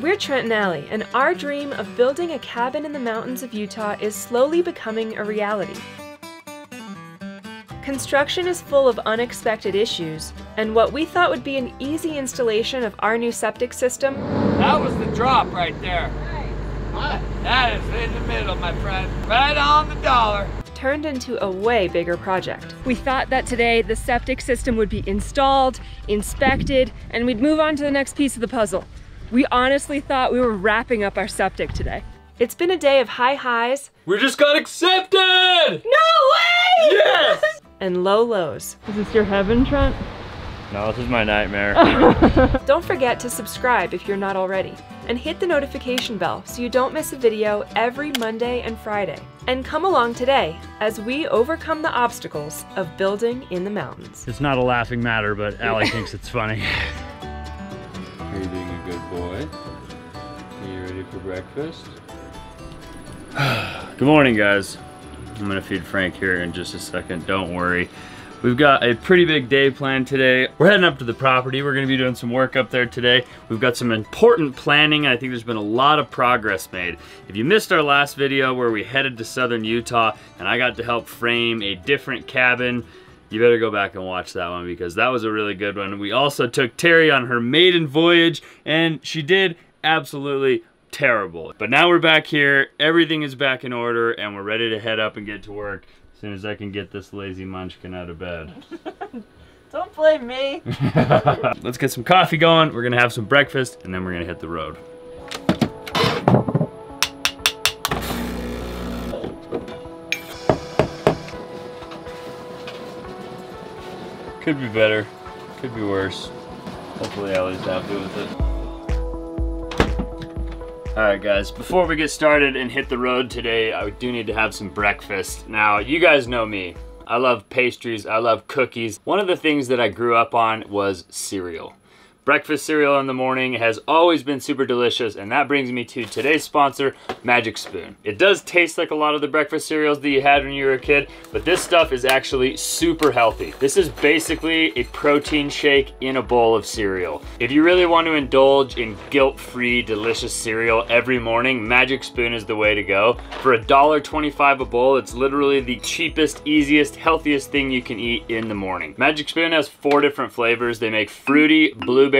We're Trent and Allie, and our dream of building a cabin in the mountains of Utah is slowly becoming a reality. Construction is full of unexpected issues, and what we thought would be an easy installation of our new septic system That was the drop right there. That is in the middle, my friend. Right on the dollar. turned into a way bigger project. We thought that today the septic system would be installed, inspected, and we'd move on to the next piece of the puzzle. We honestly thought we were wrapping up our septic today. It's been a day of high highs We just got accepted! No way! Yes! and low lows. Is this your heaven, Trent? No, this is my nightmare. Don't forget to subscribe if you're not already, and hit the notification bell so you don't miss a video every Monday and Friday. And come along today as we overcome the obstacles of building in the mountains. it's not a laughing matter, but Allie thinks it's funny. Are you being a good boy? Are you ready for breakfast? Good morning, guys. I'm gonna feed Frank here in just a second. Don't worry. We've got a pretty big day planned today. We're heading up to the property. We're gonna be doing some work up there today. We've got some important planning, I think there's been a lot of progress made. If you missed our last video where we headed to southern Utah and I got to help frame a different cabin, you better go back and watch that one because that was a really good one. We also took Terry on her maiden voyage, and she did absolutely terrible. But now we're back here, everything is back in order, and we're ready to head up and get to work as soon as I can get this lazy munchkin out of bed. Don't blame me. Let's get some coffee going, we're gonna have some breakfast, and then we're gonna hit the road. Could be better, could be worse. Hopefully Allie's happy with it. Alright guys, before we get started and hit the road today, I do need to have some breakfast. Now, you guys know me. I love pastries, I love cookies. One of the things that I grew up on was cereal. Breakfast cereal in the morning has always been super delicious, and that brings me to today's sponsor, Magic Spoon. It does taste like a lot of the breakfast cereals that you had when you were a kid, but this stuff is actually super healthy. This is basically a protein shake in a bowl of cereal. If you really want to indulge in guilt-free, delicious cereal every morning, Magic Spoon is the way to go. For $1.25 a bowl, it's literally the cheapest, easiest, healthiest thing you can eat in the morning. Magic Spoon has four different flavors. They make fruity, blueberry,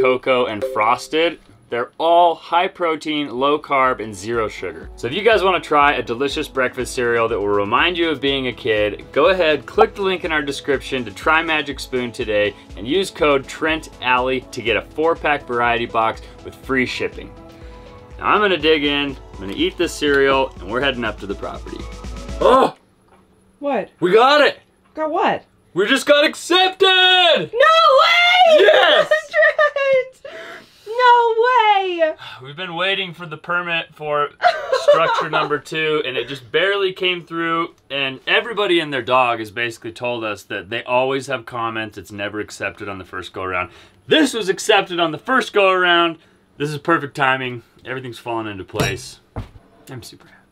cocoa, and frosted. They're all high protein, low carb, and zero sugar. So if you guys wanna try a delicious breakfast cereal that will remind you of being a kid, go ahead, click the link in our description to try Magic Spoon today and use code TRENTALLIE to get a four pack variety box with free shipping. Now I'm gonna dig in, I'm gonna eat this cereal, and we're heading up to the property. Oh, What? we got it! Got what? We just got accepted! No way! Yes! No way! We've been waiting for the permit for structure number two, and it just barely came through. And everybody and their dog has basically told us that they always have comments. It's never accepted on the first go around. This was accepted on the first go around. This is perfect timing. Everything's falling into place. I'm super happy.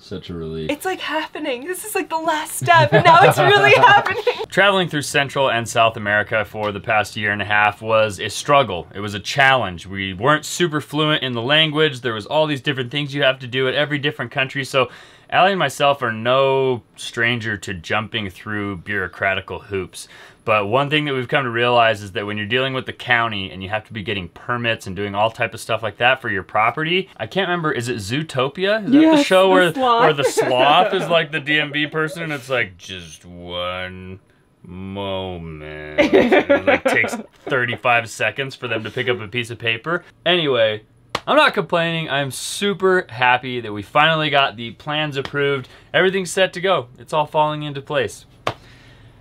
Such a relief. It's like happening. This is like the last step, and now it's really happening. Traveling through Central and South America for the past year and a half was a struggle. It was a challenge. We weren't super fluent in the language. There was all these different things you have to do at every different country. So Allie and myself are no stranger to jumping through bureaucratical hoops. But one thing that we've come to realize is that when you're dealing with the county and you have to be getting permits and doing all type of stuff like that for your property, I can't remember. Is it Zootopia? Is that the Yes, show the where sloth. where the sloth is like the DMV person and it's like just one moment. It like takes 35 seconds for them to pick up a piece of paper. Anyway, I'm not complaining. I'm super happy that we finally got the plans approved. Everything's set to go. It's all falling into place.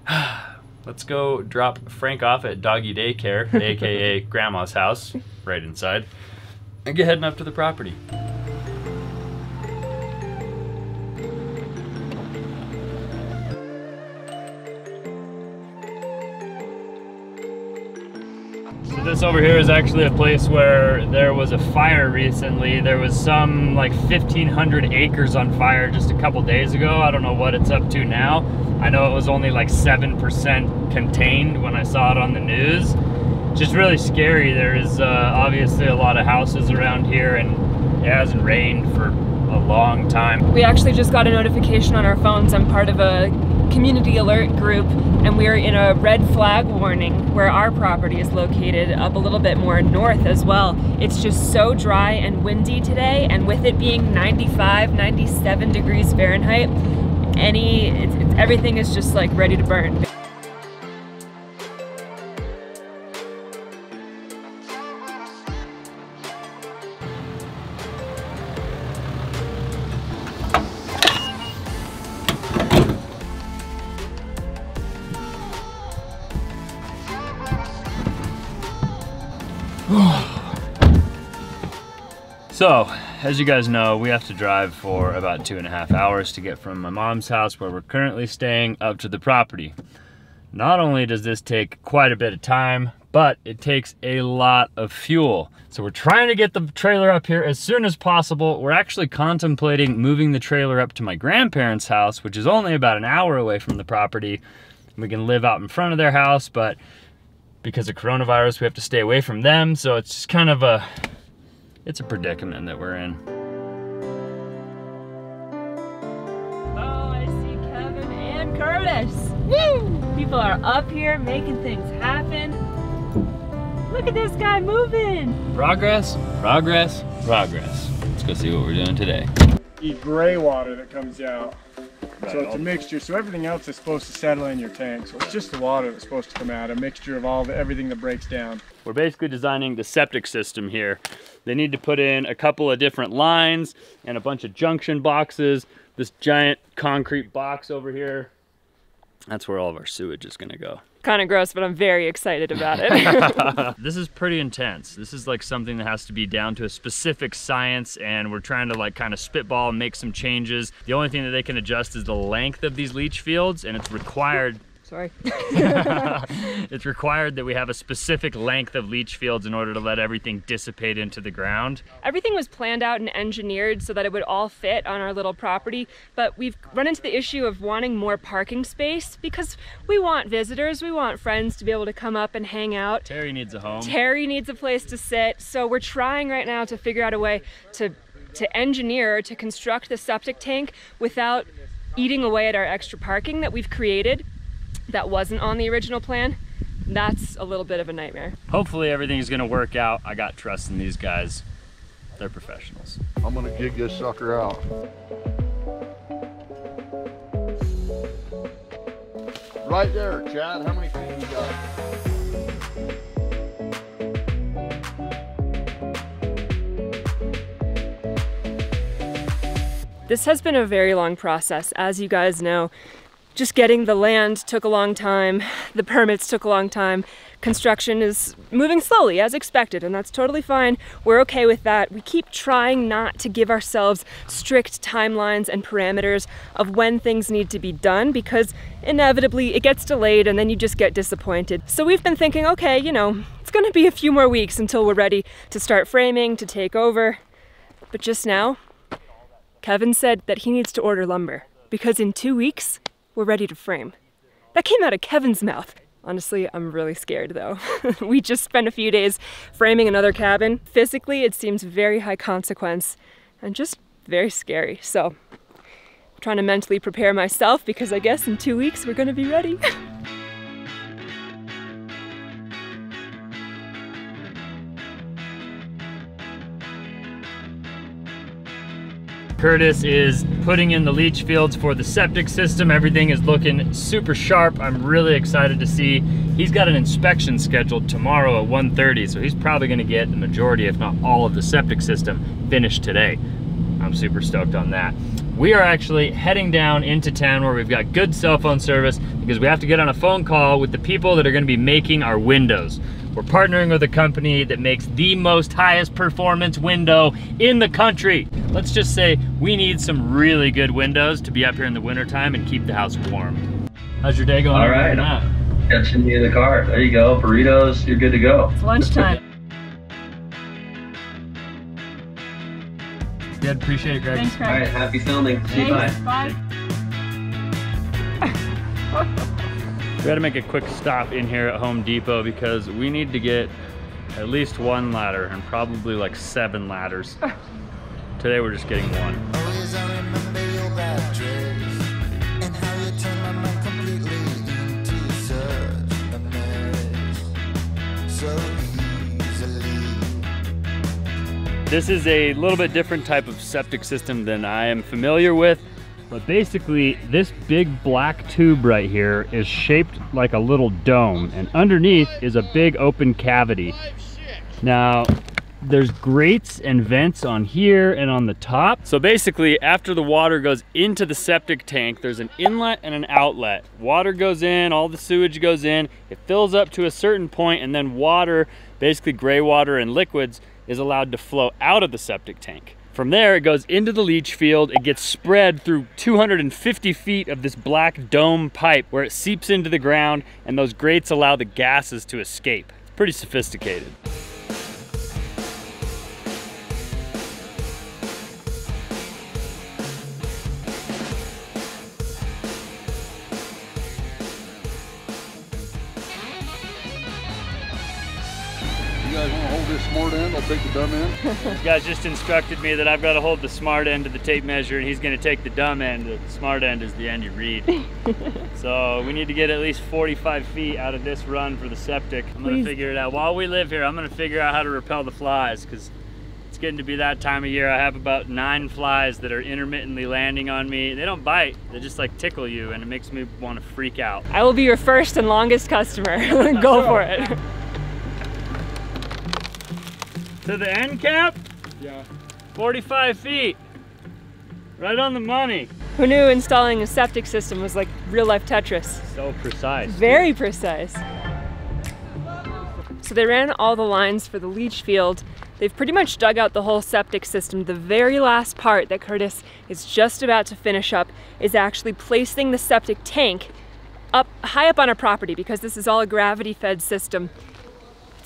Let's go drop Frank off at Doggy Daycare, aka Grandma's house, right inside, and get heading up to the property. Over here is actually a place where there was a fire recently. There was some like 1,500 acres on fire just a couple days ago. I don't know what it's up to now. I know it was only like 7% contained when I saw it on the news. just really scary. There is uh, obviously a lot of houses around here and it hasn't rained for a long time. We actually just got a notification on our phones. I'm part of a community alert group and we're in a red flag warning where our property is located up a little bit more north as well. It's just so dry and windy today and with it being 95, 97 degrees Fahrenheit, any, it's, it's, everything is just like ready to burn. So, as you guys know, we have to drive for about two and a half hours to get from my mom's house where we're currently staying up to the property. Not only does this take quite a bit of time, but it takes a lot of fuel. So we're trying to get the trailer up here as soon as possible. We're actually contemplating moving the trailer up to my grandparents' house, which is only about an hour away from the property. We can live out in front of their house, but because of coronavirus, we have to stay away from them. So it's kind of a it's a predicament that we're in. Oh, I see Kevin and Curtis. Woo! People are up here making things happen. Look at this guy moving. Progress, progress, progress. Let's go see what we're doing today. Eat gray water that comes out. So it's a mixture. So everything else is supposed to settle in your tank. So it's just the water that's supposed to come out. A mixture of all the everything that breaks down. We're basically designing the septic system here. They need to put in a couple of different lines and a bunch of junction boxes. This giant concrete box over here. That's where all of our sewage is gonna go. Kind of gross, but I'm very excited about it. this is pretty intense. This is like something that has to be down to a specific science and we're trying to like kind of spitball and make some changes. The only thing that they can adjust is the length of these leach fields and it's required Sorry. it's required that we have a specific length of leach fields in order to let everything dissipate into the ground. Everything was planned out and engineered so that it would all fit on our little property, but we've run into the issue of wanting more parking space because we want visitors, we want friends to be able to come up and hang out. Terry needs a home. Terry needs a place to sit, so we're trying right now to figure out a way to to engineer to construct the septic tank without eating away at our extra parking that we've created that wasn't on the original plan, that's a little bit of a nightmare. Hopefully everything's gonna work out. I got trust in these guys. They're professionals. I'm gonna gig this sucker out. Right there, Chad. How many feet you got? This has been a very long process, as you guys know. Just getting the land took a long time, the permits took a long time. Construction is moving slowly as expected, and that's totally fine. We're okay with that. We keep trying not to give ourselves strict timelines and parameters of when things need to be done because inevitably it gets delayed and then you just get disappointed. So we've been thinking, okay, you know, it's gonna be a few more weeks until we're ready to start framing, to take over. But just now, Kevin said that he needs to order lumber because in two weeks, we're ready to frame. That came out of Kevin's mouth. Honestly, I'm really scared though. we just spent a few days framing another cabin. Physically, it seems very high consequence and just very scary. So, I'm trying to mentally prepare myself because I guess in two weeks we're gonna be ready. Curtis is putting in the leach fields for the septic system. Everything is looking super sharp. I'm really excited to see. He's got an inspection scheduled tomorrow at 1.30, so he's probably gonna get the majority, if not all of the septic system finished today. I'm super stoked on that. We are actually heading down into town where we've got good cell phone service because we have to get on a phone call with the people that are gonna be making our windows. We're partnering with a company that makes the most highest performance window in the country. Let's just say we need some really good windows to be up here in the wintertime and keep the house warm. How's your day going? All right. Catching me in the car. There you go. Burritos, you're good to go. It's lunchtime. Good, appreciate it, Greg. Thanks, All Craig. right. Happy filming. See you. Bye. Bye. We gotta make a quick stop in here at Home Depot because we need to get at least one ladder and probably like seven ladders. Today we're just getting one. Always I remember your bad dress and how you turned my mind completely into such a mess. So easily. This is a little bit different type of septic system than I am familiar with. But basically, this big black tube right here is shaped like a little dome, and underneath is a big open cavity. Now, there's grates and vents on here and on the top. So basically, after the water goes into the septic tank, there's an inlet and an outlet. Water goes in, all the sewage goes in, it fills up to a certain point, and then water, basically gray water and liquids, is allowed to flow out of the septic tank. From there, it goes into the leach field. It gets spread through 250 feet of this black dome pipe where it seeps into the ground, and those grates allow the gases to escape. It's pretty sophisticated. Take the dumb end. This guys just instructed me that I've got to hold the smart end of the tape measure, and he's going to take the dumb end. The smart end is the end you read. so we need to get at least 45 feet out of this run for the septic. I'm going to figure it out. While we live here, I'm going to figure out how to repel the flies because it's getting to be that time of year. I have about nine flies that are intermittently landing on me. They don't bite, they just like tickle you, and it makes me want to freak out. I will be your first and longest customer. Go for it. To the end cap, Yeah. 45 feet. Right on the money. Who knew installing a septic system was like real life Tetris? So precise. Very precise. So they ran all the lines for the leach field. They've pretty much dug out the whole septic system. The very last part that Curtis is just about to finish up is actually placing the septic tank up high up on our property because this is all a gravity fed system.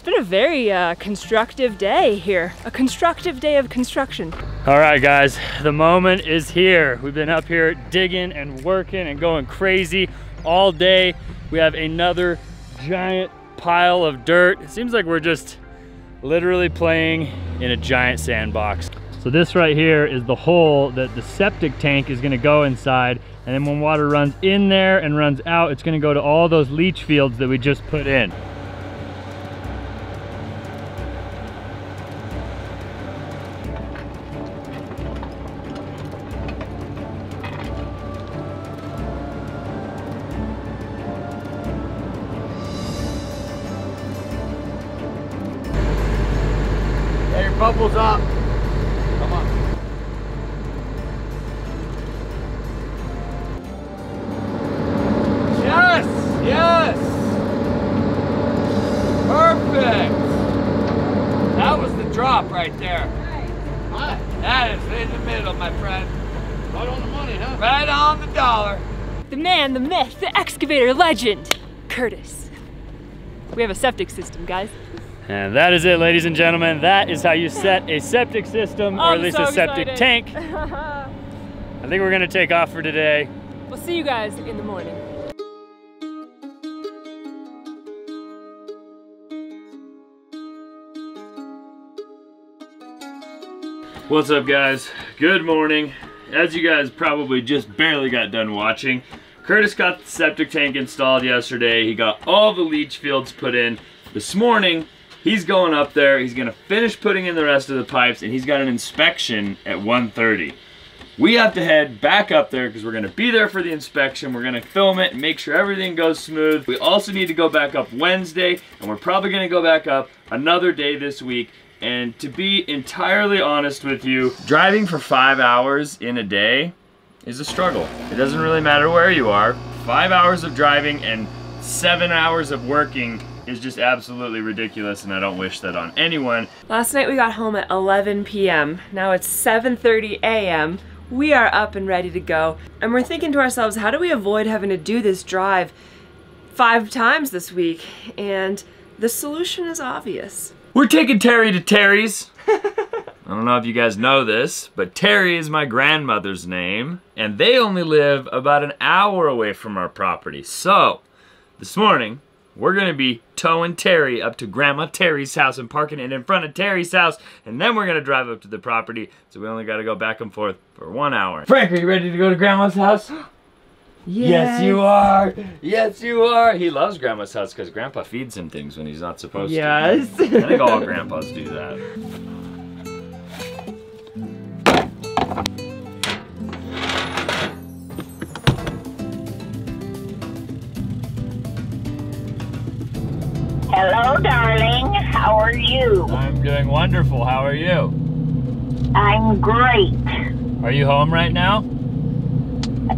It's been a very uh, constructive day here, a constructive day of construction. All right, guys, the moment is here. We've been up here digging and working and going crazy all day. We have another giant pile of dirt. It seems like we're just literally playing in a giant sandbox. So this right here is the hole that the septic tank is gonna go inside. And then when water runs in there and runs out, it's gonna go to all those leach fields that we just put in. The man, the myth, the excavator legend, Curtis. We have a septic system, guys. And that is it, ladies and gentlemen. That is how you set a septic system, or at least so a septic excited. tank. I think we're gonna take off for today. We'll see you guys in the morning. What's up guys? Good morning. As you guys probably just barely got done watching, Curtis got the septic tank installed yesterday. He got all the leach fields put in. This morning, he's going up there. He's gonna finish putting in the rest of the pipes and he's got an inspection at 1.30. We have to head back up there because we're gonna be there for the inspection. We're gonna film it and make sure everything goes smooth. We also need to go back up Wednesday and we're probably gonna go back up another day this week. And to be entirely honest with you, driving for five hours in a day is a struggle. It doesn't really matter where you are. Five hours of driving and seven hours of working is just absolutely ridiculous and I don't wish that on anyone. Last night we got home at 11 p.m. Now it's 7:30 a.m. We are up and ready to go. And we're thinking to ourselves, how do we avoid having to do this drive five times this week? And the solution is obvious. We're taking Terry to Terry's. I don't know if you guys know this, but Terry is my grandmother's name, and they only live about an hour away from our property. So, This morning, we're gonna be towing Terry up to Grandma Terry's house and parking it in front of Terry's house, and then we're gonna drive up to the property. So we only gotta go back and forth for one hour. Frank, are you ready to go to Grandma's house? Yes, you are. Yes, you are. He loves Grandma's house because Grandpa feeds him things when he's not supposed Yes. to. Yes. I think all grandpas do that. Hello, darling. How are you? I'm doing wonderful. How are you? I'm great. Are you home right now?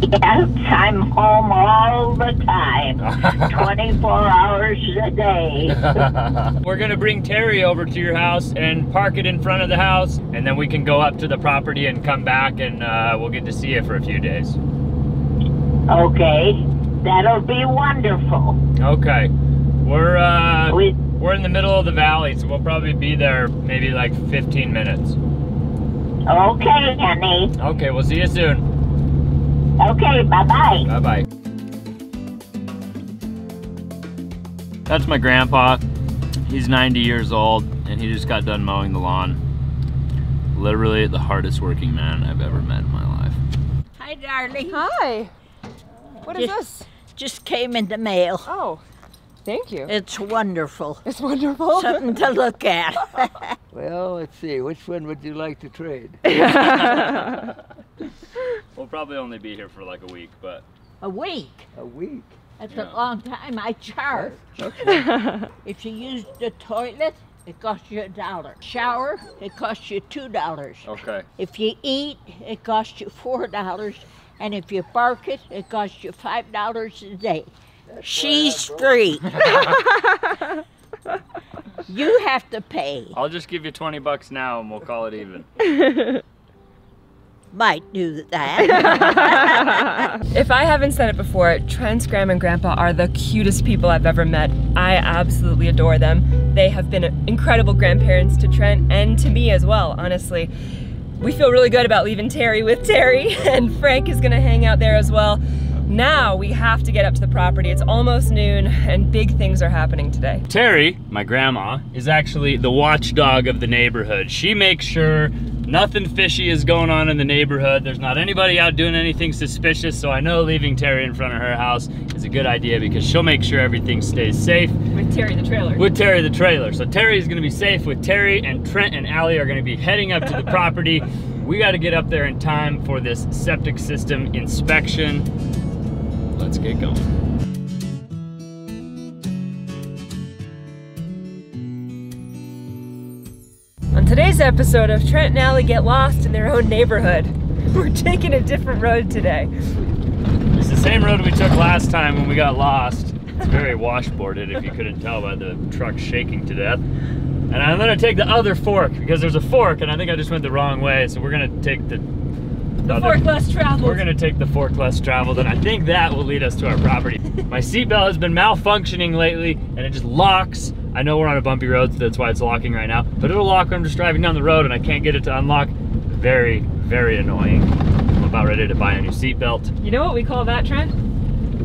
Yes, I'm home all the time, 24 hours a day. We're gonna bring Terry over to your house and park it in front of the house, and then we can go up to the property and come back, and uh, we'll get to see you for a few days. Okay, that'll be wonderful. Okay. We're uh, We, we're in the middle of the valley, so we'll probably be there maybe like 15 minutes. okay, honey. Okay, we'll see you soon. Okay, bye-bye. Bye bye. That's my grandpa. He's 90 years old and he just got done mowing the lawn. Literally the hardest working man I've ever met in my life. Hi, darling. Hi. What is this? Just came in the mail. Oh, thank you. It's wonderful. It's wonderful. Something to look at. Well, let's see. Which one would you like to trade? We'll probably only be here for like a week, but A week. A week. That's Yeah. a long time. I charge. Okay. if you use the toilet, it costs you a dollar. Shower, it costs you two dollars. okay. If you eat, it costs you four dollars. And if you bark it, it costs you five dollars a day. She's free. you have to pay. I'll just give you 20 bucks now and we'll call it even. Might do that. If I haven't said it before, Trent's grandma and grandpa are the cutest people I've ever met. I absolutely adore them. They have been incredible grandparents to Trent and to me as well, honestly. We feel really good about leaving Terry with Terry, and Frank is gonna hang out there as well. Now we have to get up to the property. It's almost noon, and big things are happening today. Terry, my grandma, is actually the watchdog of the neighborhood. She makes sure nothing fishy is going on in the neighborhood. There's not anybody out doing anything suspicious, so I know leaving Terry in front of her house is a good idea because she'll make sure everything stays safe With Terry the trailer. with Terry the trailer. So Terry is gonna be safe with Terry and Trent and Allie are gonna be heading up to the property. We gotta get up there in time for this septic system inspection. Let's get going. On today's episode of Trent and Allie Get Lost in Their Own Neighborhood, we're taking a different road today. It's the same road we took last time when we got lost. It's very washboarded if you couldn't tell by the truck shaking to death. And I'm gonna take the other fork because there's a fork and I think I just went the wrong way. So we're gonna take the, The other- fork less traveled. We're gonna take the fork less traveled and I think that will lead us to our property. My seatbelt has been malfunctioning lately and it just locks. I know we're on a bumpy road, so that's why it's locking right now. But it'll lock when I'm just driving down the road and I can't get it to unlock. Very, very annoying. I'm about ready to buy a new seatbelt. You know what we call that, Trent?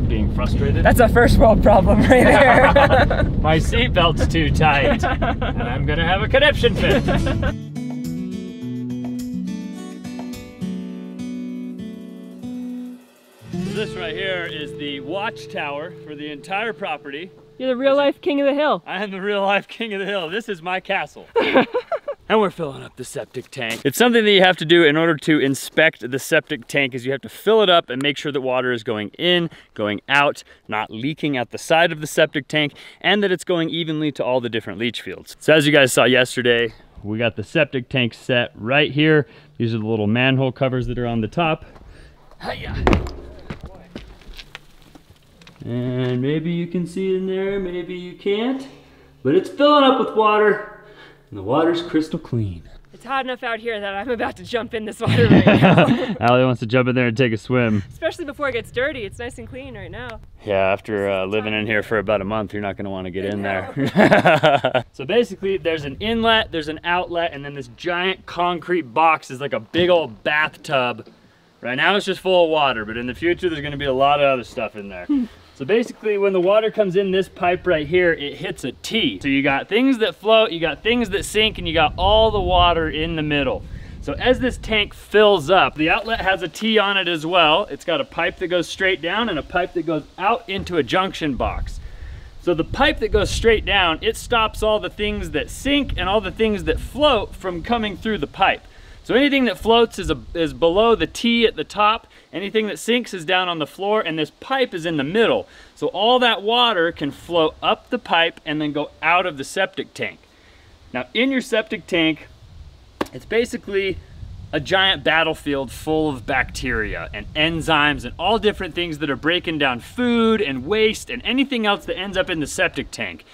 Being frustrated. That's a first world problem right there. My seatbelt's too tight, and I'm gonna have a conniption fit. Is the watchtower for the entire property. You're the real life king of the hill. I am the real life king of the hill. This is my castle. and we're filling up the septic tank. It's something that you have to do in order to inspect the septic tank is you have to fill it up and make sure that water is going in, going out, not leaking out the side of the septic tank, and that it's going evenly to all the different leach fields. So as you guys saw yesterday, we got the septic tank set right here. These are the little manhole covers that are on the top. Hiya. And maybe you can see in there, maybe you can't. But it's filling up with water, and the water's crystal clean. It's hot enough out here that I'm about to jump in this water right now. Allie wants to jump in there and take a swim. Especially before it gets dirty. It's nice and clean right now. Yeah, after uh, living in here for about a month, you're not gonna wanna get in there. so basically, there's an inlet, there's an outlet, and then this giant concrete box is like a big old bathtub. Right now it's just full of water, but in the future there's gonna be a lot of other stuff in there. So basically when the water comes in this pipe right here, it hits a T. So you got things that float, you got things that sink, and you got all the water in the middle. So as this tank fills up, the outlet has a T on it as well. It's got a pipe that goes straight down and a pipe that goes out into a junction box. So the pipe that goes straight down, it stops all the things that sink and all the things that float from coming through the pipe. So anything that floats is, a, is below the T at the top, anything that sinks is down on the floor, and this pipe is in the middle. So all that water can flow up the pipe and then go out of the septic tank. Now in your septic tank, it's basically a giant battlefield full of bacteria and enzymes and all different things that are breaking down food and waste and anything else that ends up in the septic tank.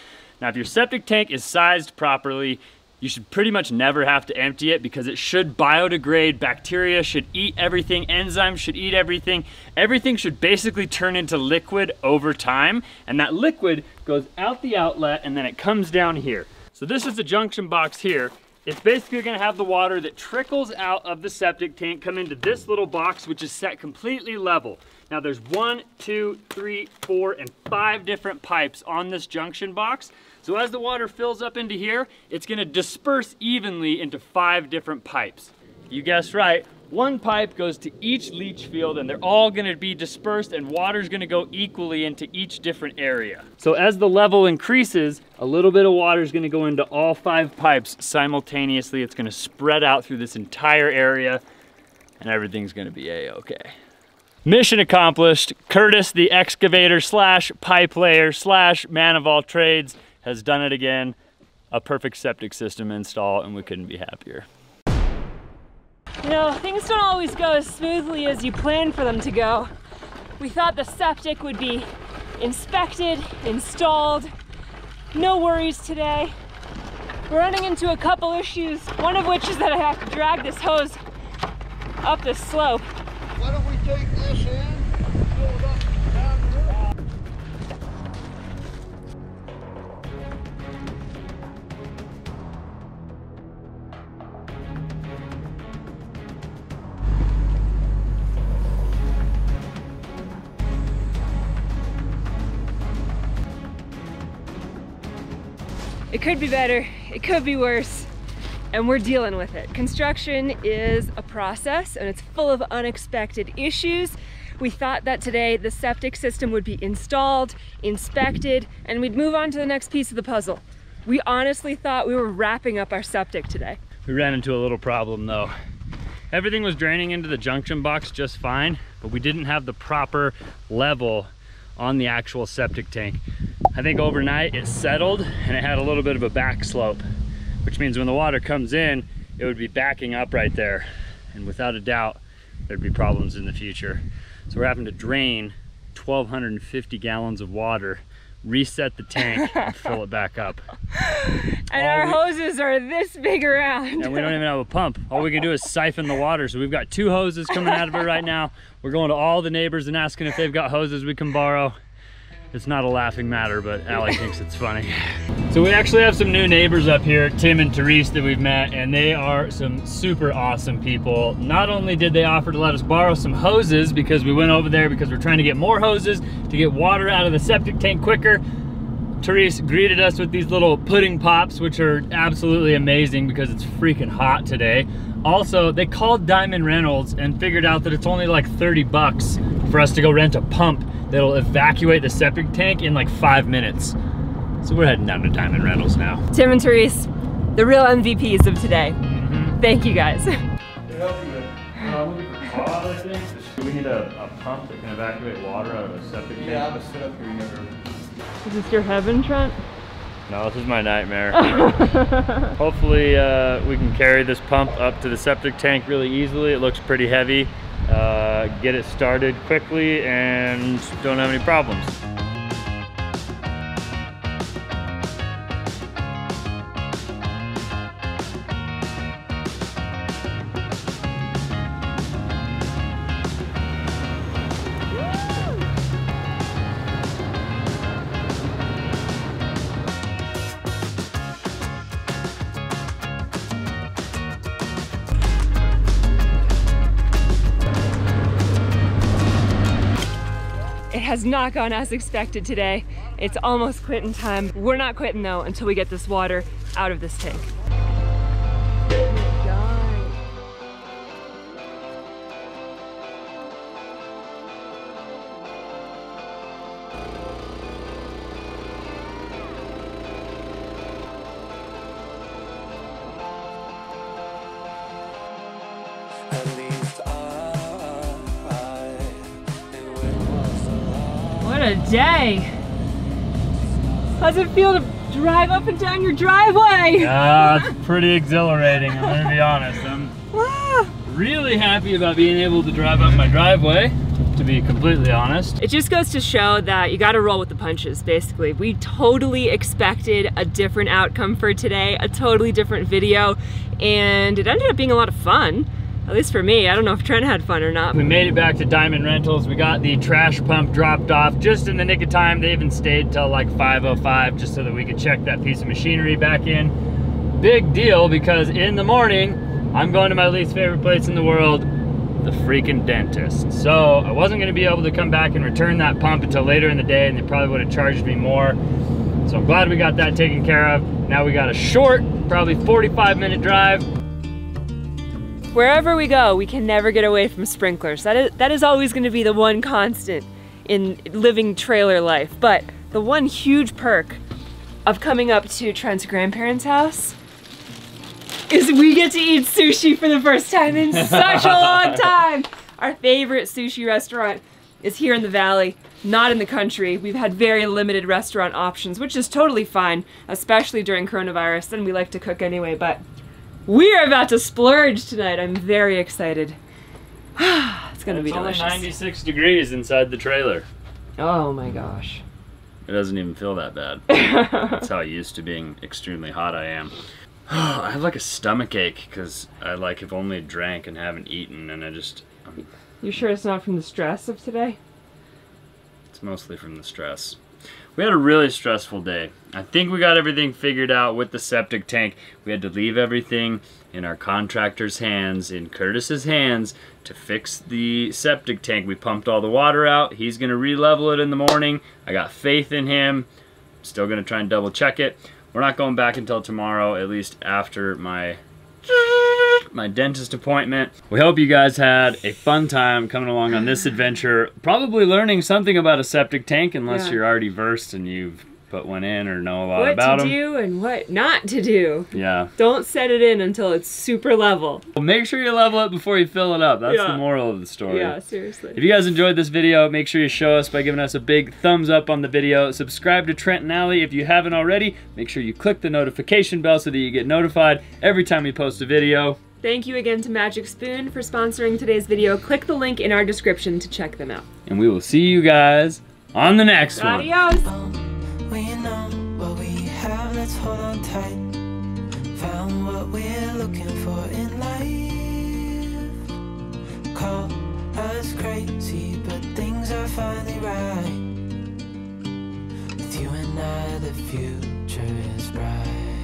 Now, if your septic tank is sized properly, you should pretty much never have to empty it because it should biodegrade. Bacteria should eat everything, enzymes should eat everything. Everything should basically turn into liquid over time, and that liquid goes out the outlet and then it comes down here. So this is the junction box here. It's basically gonna have the water that trickles out of the septic tank come into this little box, which is set completely level. Now there's one, two, three, four, and five different pipes on this junction box. So as the water fills up into here, it's gonna disperse evenly into five different pipes. You guessed right, one pipe goes to each leach field and they're all gonna be dispersed and water's gonna go equally into each different area. So as the level increases, a little bit of water is gonna go into all five pipes simultaneously. It's gonna spread out through this entire area and everything's gonna be a-okay. Mission accomplished. Curtis, the excavator slash pipe layer slash man of all trades, has done it again. A perfect septic system install and we couldn't be happier. You know, things don't always go as smoothly as you plan for them to go. We thought the septic would be inspected, installed, no worries today. We're running into a couple issues, one of which is that I have to drag this hose up this slope. Why don't we take this in, It could be better, it could be worse, and we're dealing with it. Construction is a process and it's full of unexpected issues. We thought that today the septic system would be installed, inspected, and we'd move on to the next piece of the puzzle. We honestly thought we were wrapping up our septic today. We ran into a little problem though. Everything was draining into the junction box just fine, but we didn't have the proper level on the actual septic tank. I think overnight it settled and it had a little bit of a back slope, which means when the water comes in, it would be backing up right there. And without a doubt, there'd be problems in the future. So we're having to drain 1,250 gallons of water, reset the tank, and fill it back up. And All our we- hoses are this big around. and we don't even have a pump. All we can do is siphon the water. So we've got two hoses coming out of it right now. We're going to all the neighbors and asking if they've got hoses we can borrow. It's not a laughing matter, but Allie thinks it's funny. So we actually have some new neighbors up here, Tim and Therese that we've met, and they are some super awesome people. Not only did they offer to let us borrow some hoses because we went over there because we're trying to get more hoses to get water out of the septic tank quicker, Therese greeted us with these little pudding pops, which are absolutely amazing because it's freaking hot today. Also, they called Diamond Rentals and figured out that it's only like 30 bucks for us to go rent a pump that'll evacuate the septic tank in like five minutes. So we're heading down to Diamond Rentals now. Tim and Therese, the real MVPs of today. Thank you guys. we need a, a pump that can evacuate water out of a septic tank. Yeah, I was set up here, never. Is this your heaven, Trent? No, this is my nightmare. Hopefully uh, we can carry this pump up to the septic tank really easily. It looks pretty heavy. Uh, get it started quickly and don't have any problems. Not gone as expected today. It's almost quitting time. We're not quitting though until we get this water out of this tank. Day. How's it feel to drive up and down your driveway? Ah, it's pretty exhilarating, I'm gonna be honest. I'm Ah. really happy about being able to drive up my driveway, to be completely honest. It just goes to show that you gotta roll with the punches, basically. We totally expected a different outcome for today, a totally different video, and it ended up being a lot of fun. At least for me. I don't know if Trent had fun or not. We made it back to Diamond Rentals. We got the trash pump dropped off just in the nick of time. They even stayed till like 5.05 just so that we could check that piece of machinery back in. Big deal because in the morning, I'm going to my least favorite place in the world, the freaking dentist. So I wasn't gonna be able to come back and return that pump until later in the day and they probably would have charged me more. So I'm glad we got that taken care of. Now we got a short, probably 45 minute drive. Wherever we go, we can never get away from sprinklers. That is, that is always going to be the one constant in living trailer life. But the one huge perk of coming up to Trent's grandparents' house is we get to eat sushi for the first time in such a long time. Our favorite sushi restaurant is here in the valley, not in the country. We've had very limited restaurant options, which is totally fine, especially during coronavirus, and we like to cook anyway, but we are about to splurge tonight. I'm very excited. it's gonna be It's only 96 degrees inside the trailer. Oh my gosh. It doesn't even feel that bad. That's how used to being extremely hot I am. I have like a stomach ache because I like have only drank and haven't eaten, and I just um, You sure it's not from the stress of today? it's mostly from the stress. We had a really stressful day. I think we got everything figured out with the septic tank. We had to leave everything in our contractor's hands, in Curtis's hands, to fix the septic tank. We pumped all the water out. He's gonna re-level it in the morning. I got faith in him. Still gonna try and double check it. We're not going back until tomorrow, at least after my my dentist appointment. We hope you guys had a fun time coming along on this adventure. Probably learning something about a septic tank, unless Yeah. you're already versed and you've put one in or know a lot what about them. What to do and what not to do. Yeah. Don't set it in until it's super level. Well, make sure you level it before you fill it up. That's Yeah. the moral of the story. Yeah, seriously. If you guys enjoyed this video, make sure you show us by giving us a big thumbs up on the video. Subscribe to Trent and Allie if you haven't already. Make sure you click the notification bell so that you get notified every time we post a video. Thank you again to Magic Spoon for sponsoring today's video. Click the link in our description to check them out. And we will see you guys on the next one. Adios! Um, we know what we have, let's hold on tight. Found what we're looking for in life. Call us crazy, but things are finally right. With you and I, the future is bright.